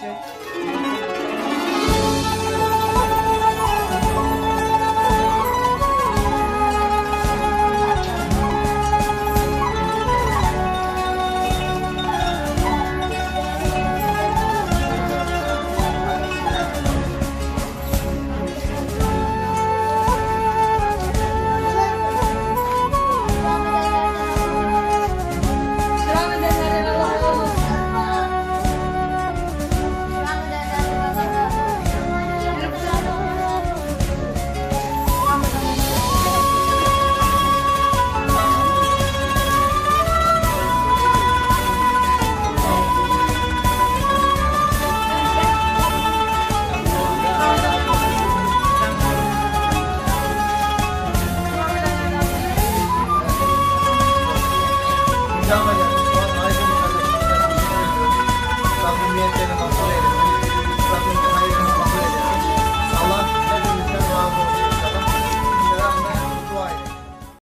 все. Selam ederim. Şu an ayrı bir kardeşlikten anlayabiliyorum. Samimiyetlerini kontrol